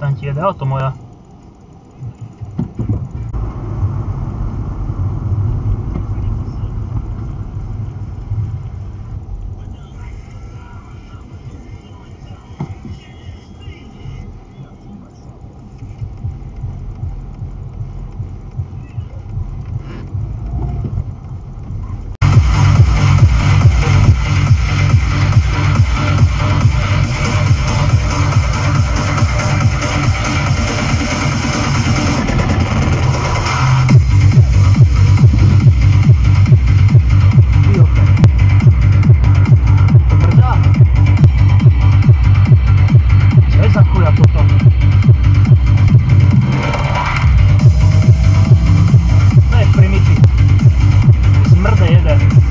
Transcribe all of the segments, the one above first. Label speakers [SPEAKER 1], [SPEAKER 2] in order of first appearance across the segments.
[SPEAKER 1] Tam ti jede auto Thank you.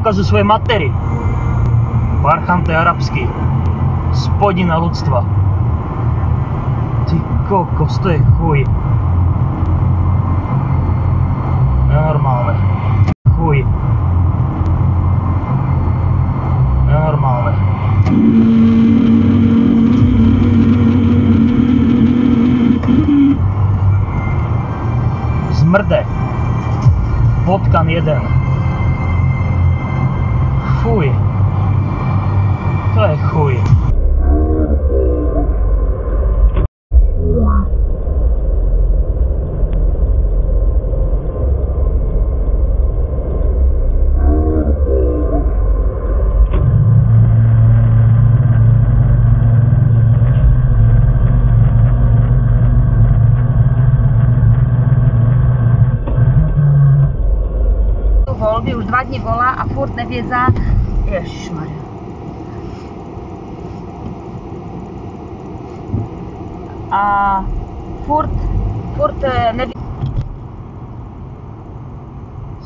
[SPEAKER 1] To ukazujú svoje matery. Parchante arabský. Spodina ľudstva. Ty kokos, to je chuj. To je chuj.
[SPEAKER 2] tu voľby, už dva dní volá a furt neviedza. A furt, furt e, nevie...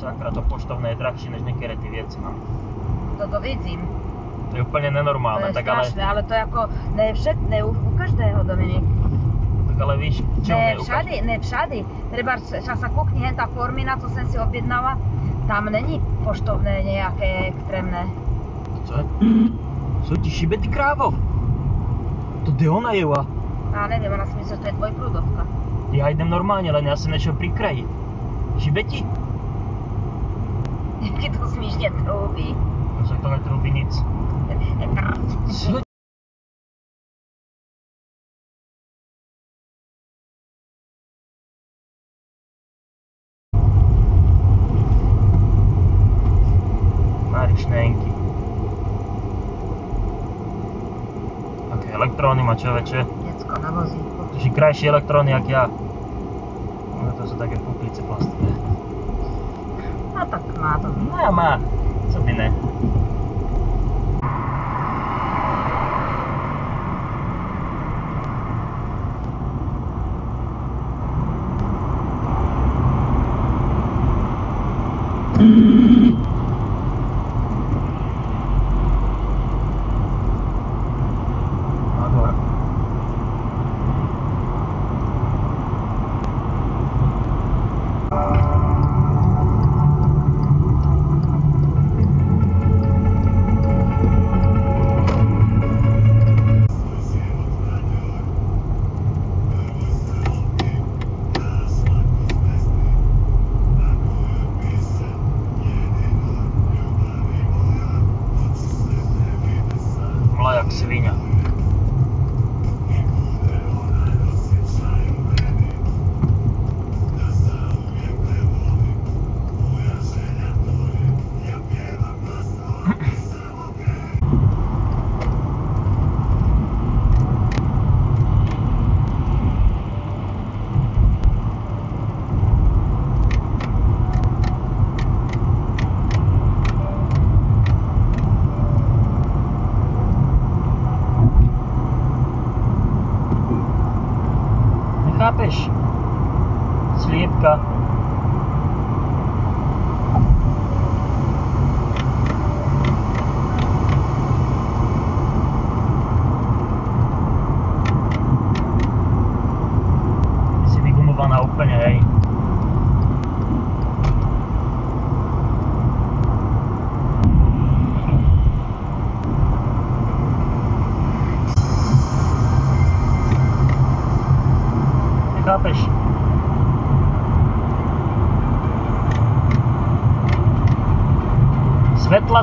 [SPEAKER 1] Sakra, to poštovné je drahšie než niektoré tie veci, no.
[SPEAKER 2] Toto vidím.
[SPEAKER 1] To je úplne
[SPEAKER 2] To
[SPEAKER 1] nenormálne,
[SPEAKER 2] je
[SPEAKER 1] tak ale,
[SPEAKER 2] strašné, ale to je ako, ne, všet, ne u, u každého, Dominik.
[SPEAKER 1] tak ale víš, čo
[SPEAKER 2] Ne
[SPEAKER 1] mne
[SPEAKER 2] všady, ne všady. Treba, však sa kúkni hen tá formina, co som si objednala, tam není poštovné nejaké extrémne.
[SPEAKER 1] Co? Sú ti šibe, ty krávo? To kde ona je, a?
[SPEAKER 2] Neviem, ona si myslí, že to je dvojprúdovka.
[SPEAKER 1] Ja idem normálne, len ja som niečo pri kraji. Šibe ti?
[SPEAKER 2] Keď to smíšne trúbi.
[SPEAKER 1] No však to netrúbi nic. Aké elektróny má človeče.
[SPEAKER 2] Decko na vozíku.
[SPEAKER 1] To sú krajšie elektróny, jak ja. No to sú také puplice plastové.
[SPEAKER 2] No tak má to.
[SPEAKER 1] No ja má. Co by ne.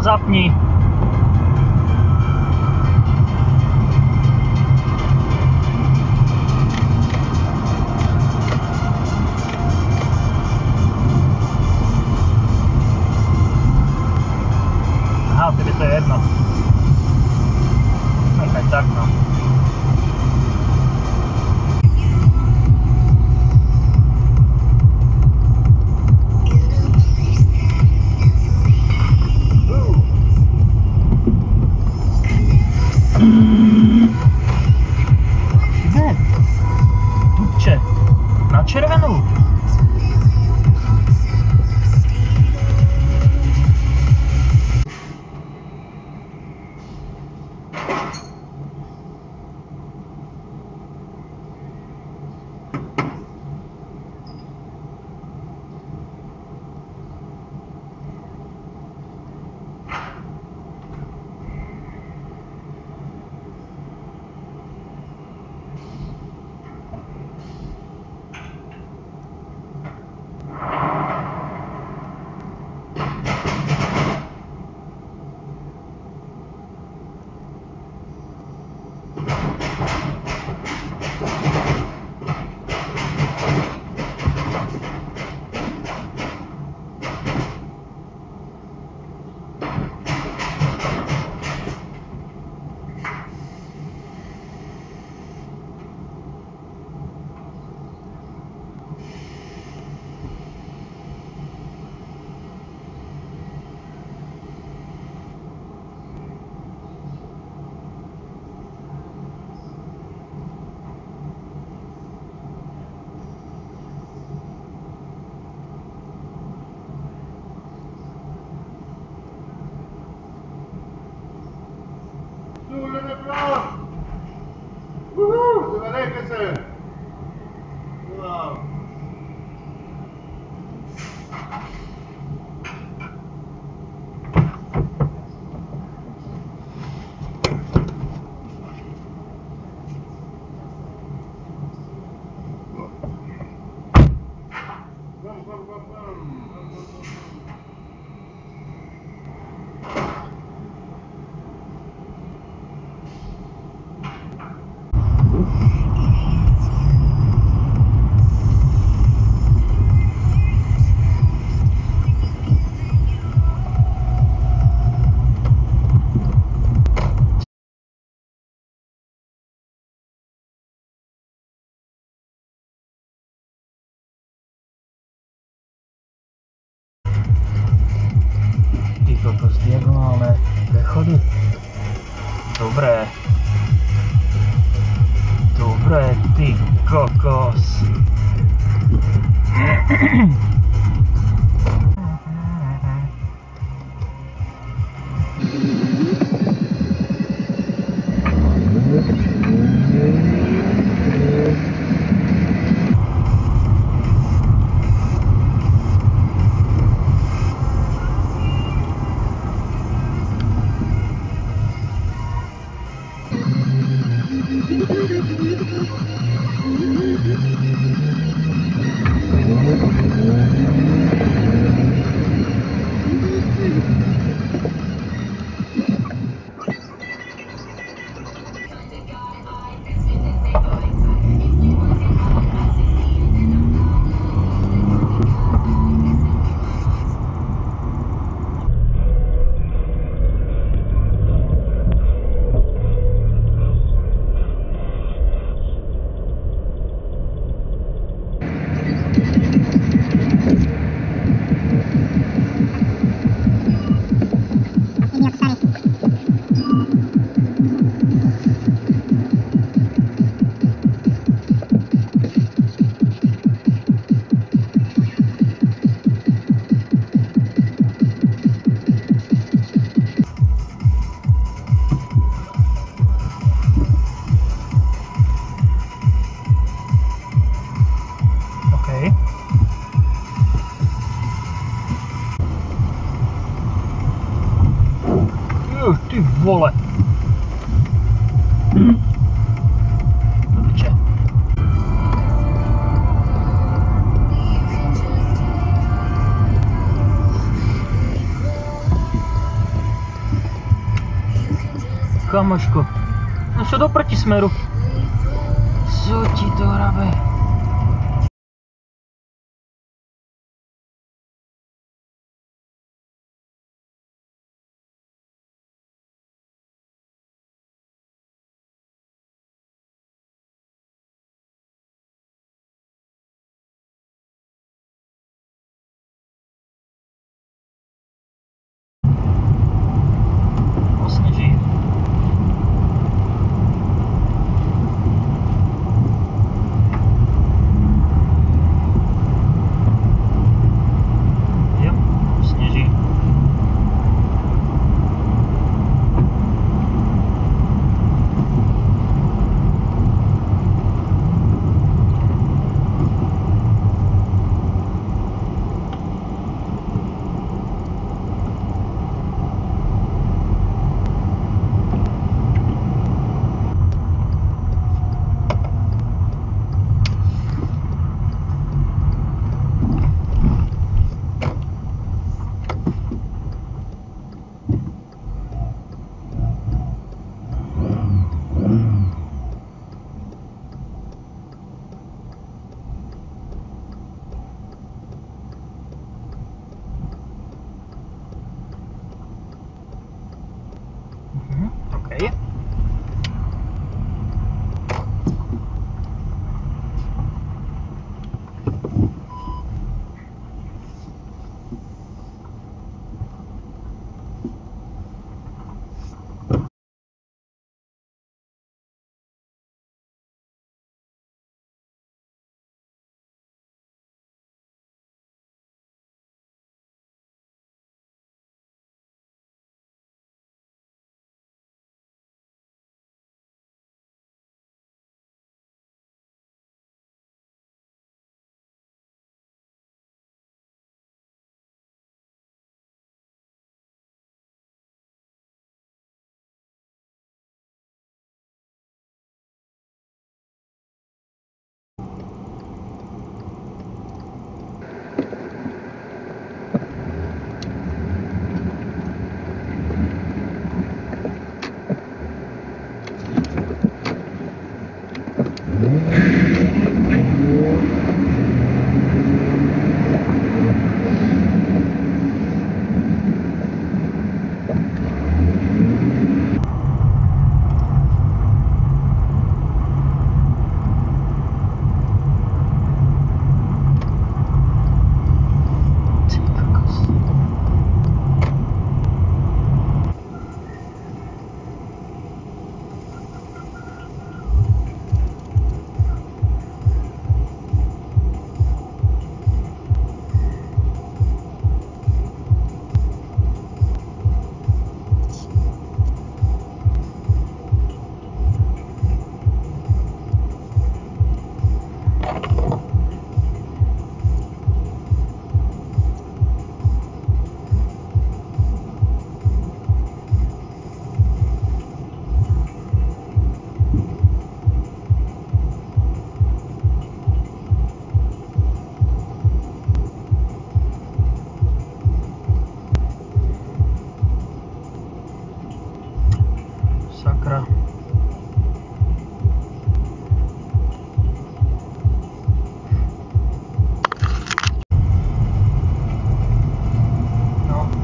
[SPEAKER 1] zapnij. Prechody. Dobré. Dobré, ty kokos. Kamoško, no čo do protismeru? Co ti to hrabe?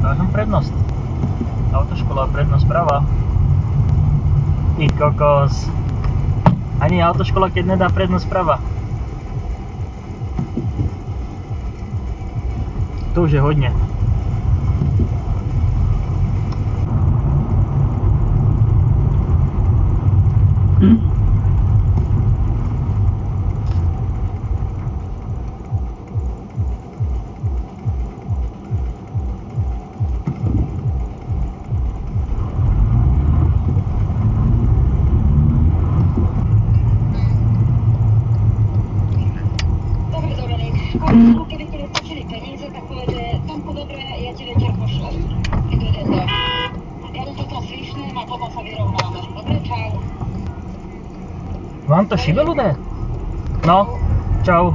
[SPEAKER 1] Dávam prednosť. Autoškola, prednosť prava. Ty kokos. Ani autoškola, keď nedá prednosť prava. To už je hodne.
[SPEAKER 3] To
[SPEAKER 1] šibe ľudé? No, čau.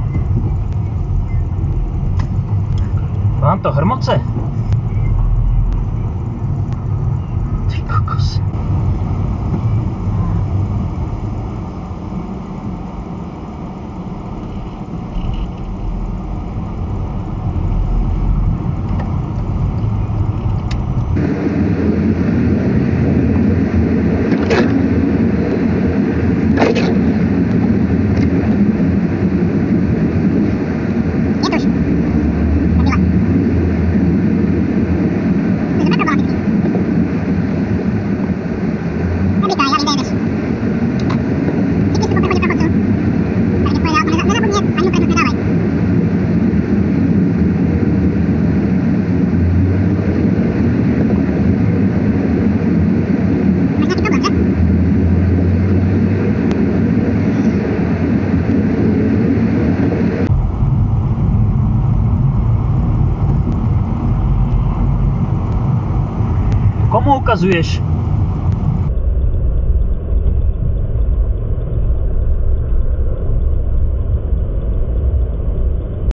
[SPEAKER 1] Vám to hrmoce? okazuje